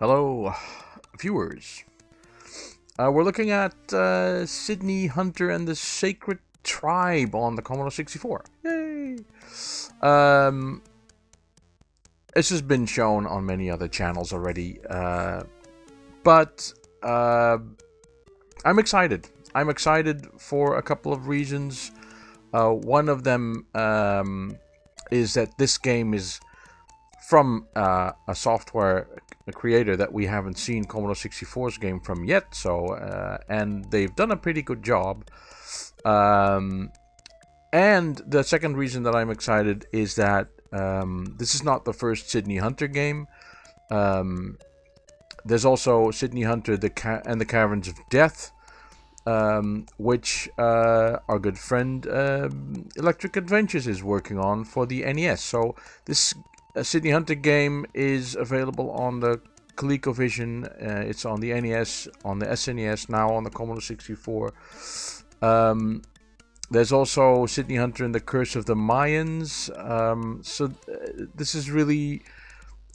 Hello, viewers. Uh, we're looking at uh, Sydney Hunter and the Sacred Tribe on the Commodore 64. Yay! Um, this has been shown on many other channels already, uh, but uh, I'm excited. I'm excited for a couple of reasons. Uh, one of them um, is that this game is from uh, a software a creator that we haven't seen Commodore 64's game from yet. So, uh, and they've done a pretty good job. Um, and the second reason that I'm excited is that um, this is not the first Sydney Hunter game. Um, there's also Sydney Hunter the Ca- and the Caverns of Death, um, which uh, our good friend uh, Electric Adventures is working on for the NES. So this Sydney Hunter game is available on the ColecoVision. Uh, it's on the NES, on the SNES, now on the Commodore 64. Um, there's also Sydney Hunter and the Curse of the Mayans. Um, so uh, this is really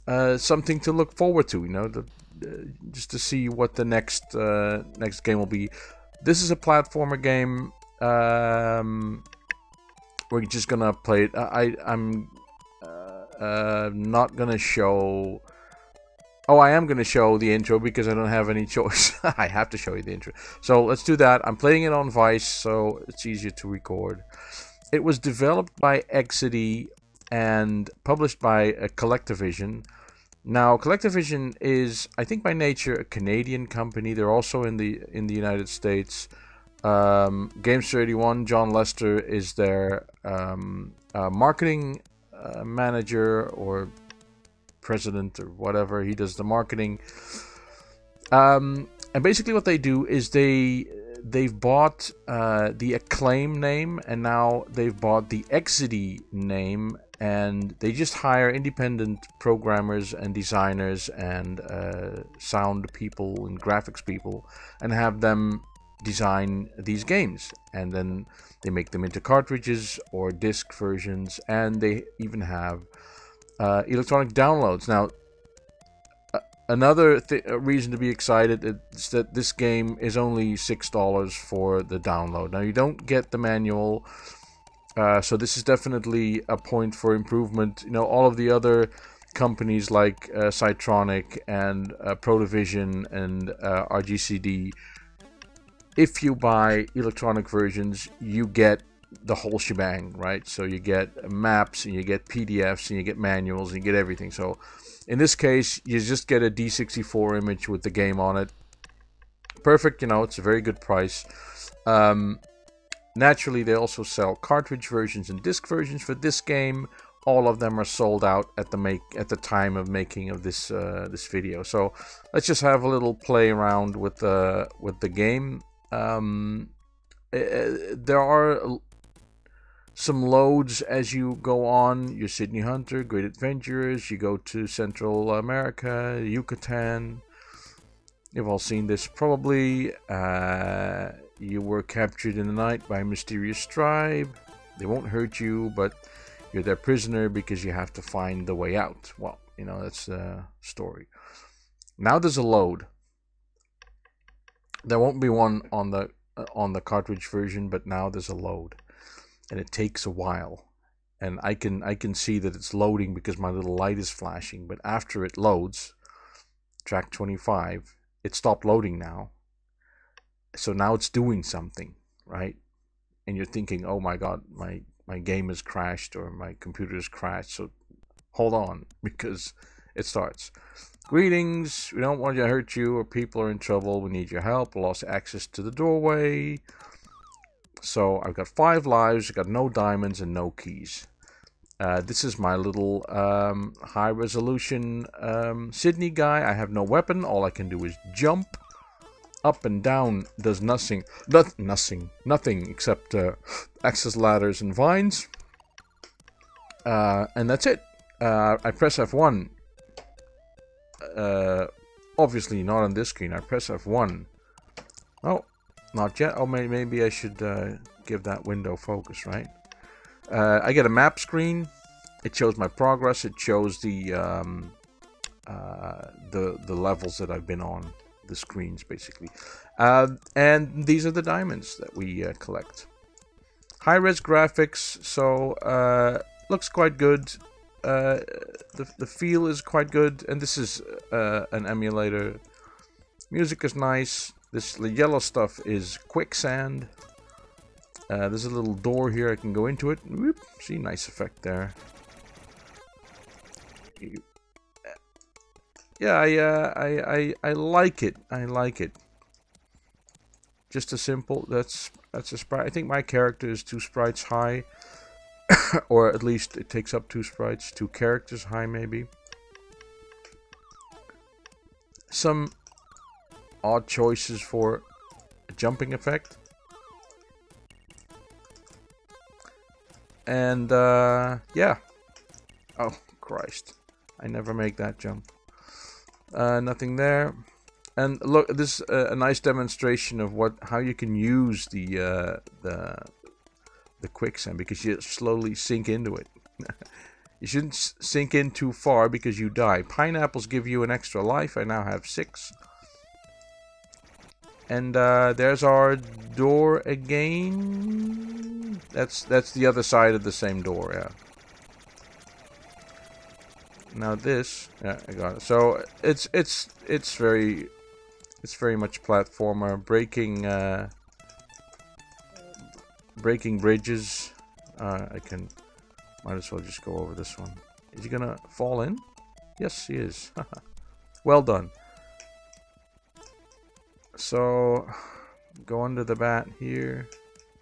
uh, something to look forward to. You know, the, uh, just to see what the next uh, next game will be. This is a platformer game. Um, we're just gonna play it. I, I'm uh, not gonna show. Oh, I am gonna show the intro because I don't have any choice. I have to show you the intro. So let's do that. I'm playing it on Vice, so it's easier to record. It was developed by Exidy and published by uh, CollectorVision. Now, CollectorVision is, I think, by nature a Canadian company. They're also in the in the United States. Um, Games 31, John Lester is their um, uh, marketing uh, manager or president or whatever. He does the marketing. Um, and basically, what they do is they they've bought uh, the Acclaim name, and now they've bought the Exidy name, and they just hire independent programmers and designers and uh, sound people and graphics people, and have them design these games, and then they make them into cartridges or disc versions, and they even have uh, electronic downloads. Now, another th- reason to be excited is that this game is only six dollars for the download. Now, you don't get the manual, uh, so this is definitely a point for improvement. You know, all of the other companies like uh, Psytronik and uh, and uh, RGCD if you buy electronic versions, you get the whole shebang, right? So you get maps and you get PDFs and you get manuals and you get everything. So in this case, you just get a D64 image with the game on it. Perfect, you know, it's a very good price. Um, naturally, they also sell cartridge versions and disc versions for this game. All of them are sold out at the make at the time of making of this uh, this video. So let's just have a little play around with the with the game um, uh, there are some loads as you go on. Your Sydney Hunter, Great Adventurers. You go to Central America, Yucatan. You've all seen this probably. Uh, you were captured in the night by a mysterious tribe. They won't hurt you, but you're their prisoner because you have to find the way out. Well, you know, that's the story. Now there's a load. There won't be one on the uh, on the cartridge version, but now there's a load, and it takes a while. And I can I can see that it's loading because my little light is flashing. But after it loads, track 25, it stopped loading now. So now it's doing something, right? And you're thinking, oh my god, my my game has crashed or my computer has crashed. So hold on because it starts. Greetings, we don't want to hurt you or people are in trouble. We need your help. We Lost access to the doorway. So I've got five lives, I've got no diamonds and no keys. Uh, this is my little um, high resolution um, Sydney guy. I have no weapon. All I can do is jump up and down. Does nothing, not, nothing, nothing except uh, access ladders and vines. Uh, and that's it. Uh, I press F1 uh, obviously not on this screen. I press F1. Oh, not yet. Oh, maybe, maybe I should uh, give that window focus, right? Uh, I get a map screen. It shows my progress. It shows the um, uh, the the levels that I've been on, the screens basically. Uh, and these are the diamonds that we uh, collect. High res graphics, so uh, looks quite good. Uh, the the feel is quite good, and this is uh, an emulator. Music is nice. This the yellow stuff is quicksand. Uh, there's a little door here. I can go into it. Whoop, see, nice effect there. Yeah, I, uh, I, I, I like it. I like it. Just a simple. That's that's a sprite. I think my character is two sprites high, or at least it takes up two sprites, two characters high, maybe. Some odd choices for a jumping effect. And uh, yeah. Oh Christ! I never make that jump. Uh, nothing there. And look, this is a nice demonstration of what how you can use the uh, the the quicksand because you slowly sink into it. you shouldn't sink in too far because you die. Pineapples give you an extra life. I now have six. And uh, there's our door again. That's that's the other side of the same door. Yeah. Now this, yeah, I got it. So it's it's it's very it's very much platformer, breaking uh, breaking bridges. Uh, I can might as well just go over this one. Is he gonna fall in? Yes, he is. well done. So go under the bat here.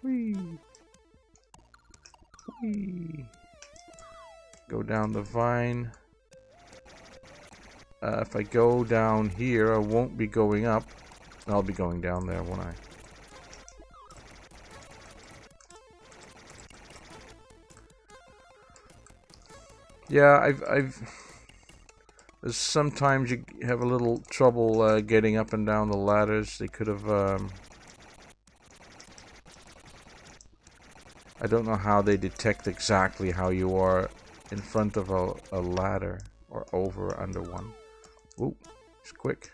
Whee. Whee. Go down the vine. Uh, if I go down here, I won't be going up. I'll be going down there, won't I? Yeah, I've, I've, sometimes you have a little trouble uh, getting up and down the ladders. They could have, um, I don't know how they detect exactly how you are in front of a, a ladder or over or under one. Ooh, it's quick.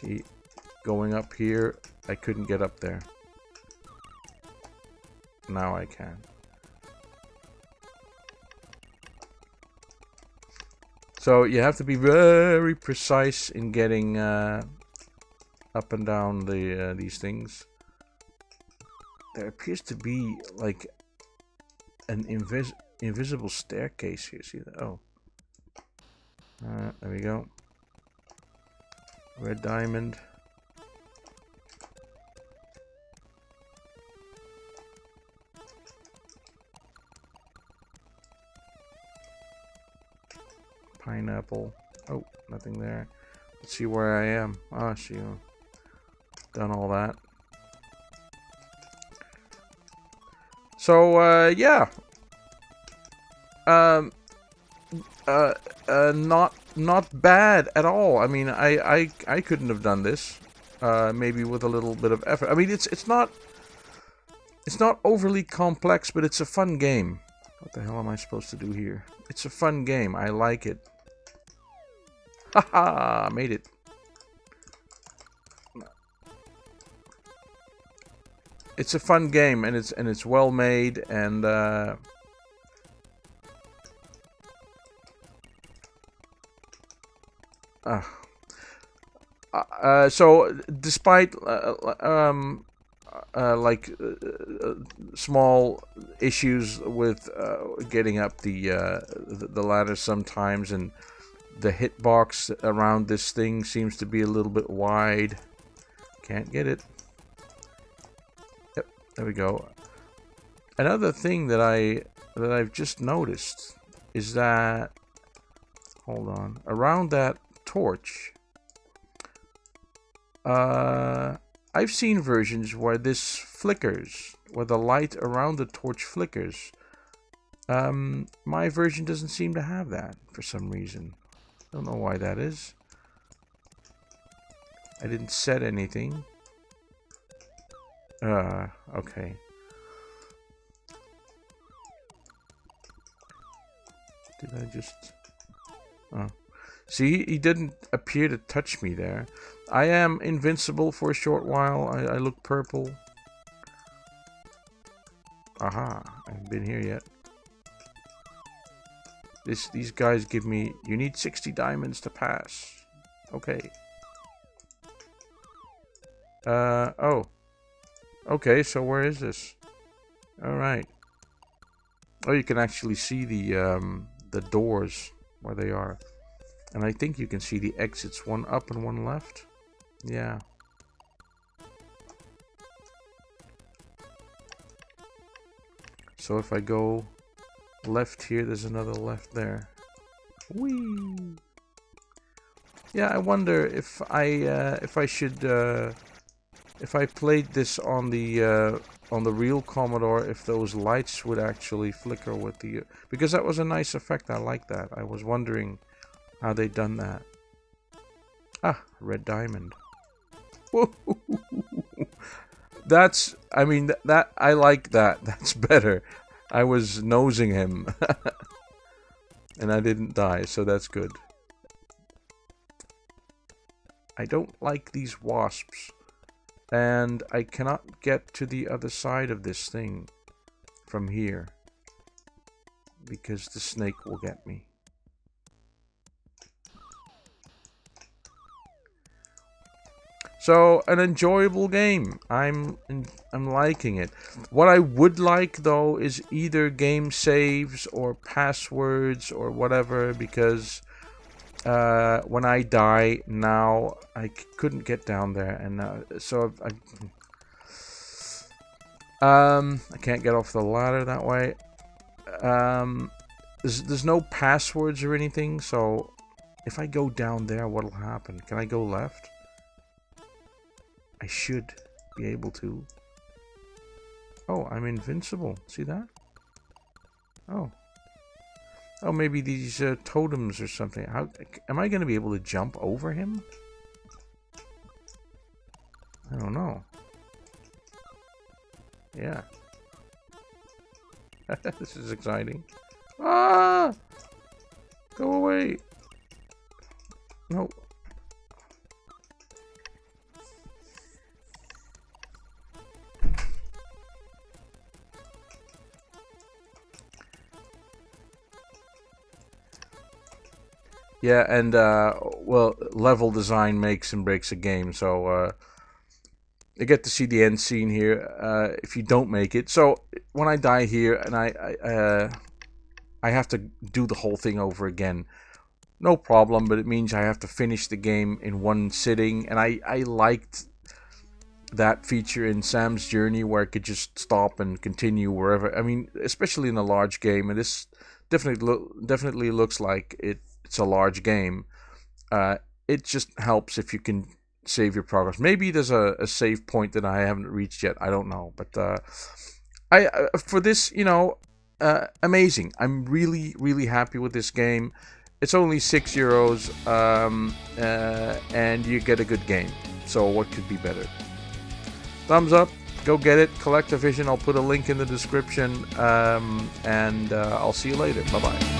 See, going up here, I couldn't get up there. Now I can. So you have to be very precise in getting uh, up and down the uh, these things. There appears to be like an invis invisible staircase here. See that? Oh. Uh, there we go. Red diamond. Pineapple. Oh, nothing there. Let's see where I am. Ah, oh, she done all that. So, uh, yeah. Um, uh, uh, not not bad at all. I mean, I I I couldn't have done this. Uh, maybe with a little bit of effort. I mean, it's it's not it's not overly complex, but it's a fun game. What the hell am I supposed to do here? It's a fun game. I like it. Haha, made it. It's a fun game, and it's and it's well made, and uh, Uh, uh, so despite uh, um, uh, like uh, small issues with getting up the, the, the ladder sometimes, and the hitbox around this thing seems to be a little bit wide. Can't get it. Yep, there we go. Another thing that I that I've just noticed is that hold on around that torch. Uh, I've seen versions where this flickers, where the light around the torch flickers. Um, my version doesn't seem to have that for some reason. Don't know why that is. I didn't set anything. Uh, okay. Did I just... Oh. See, he didn't appear to touch me there. I am invincible for a short while. I, I look purple. Aha, I haven't been here yet. This These guys give me... You need 60 diamonds to pass. Okay. Uh, oh. Okay, so where is this? Alright. Oh, you can actually see the, um, the doors where they are. And I think you can see the exits, one up and one left. Yeah. So if I go left here, there's another left there. Whee! Yeah, I wonder if I uh, if I should uh, if I played this on the uh, on the real Commodore, if those lights would actually flicker with the because that was a nice effect. I like that. I was wondering how they done that. Ah, red diamond. That's I mean that, that I like that. That's better. I was nosing him. and I didn't die, so that's good. I don't like these wasps. And I cannot get to the other side of this thing from here. Because the snake will get me. So an enjoyable game. I'm I'm liking it. What I would like though is either game saves or passwords or whatever because uh, when I die now I couldn't get down there and uh, so I um I can't get off the ladder that way. Um, there's there's no passwords or anything. So if I go down there, what'll happen? Can I go left? I should be able to. Oh, I'm invincible. See that? Oh. Oh, maybe these uh, totems or something. How am I going to be able to jump over him? I don't know. Yeah. this is exciting. Ah! Go away. No. Yeah, and uh, well, level design makes and breaks a game. So uh, you get to see the end scene here. Uh, if you don't make it, so when I die here and I I, uh, I have to do the whole thing over again, no problem. But it means I have to finish the game in one sitting, and I I liked that feature in Sam's Journey where I could just stop and continue wherever. I mean, especially in a large game, and this definitely lo- definitely looks like it it's a large game. Uh, it just helps if you can save your progress. Maybe there's a, a save point that I haven't reached yet. I don't know, but uh, I uh, for this, you know, uh, amazing. I'm really really happy with this game. It's only six euros, um, uh, and you get a good game. So what could be better? Thumbs up. Go get it. CollectorVision. I'll put a link in the description, um, and uh, I'll see you later. Bye bye.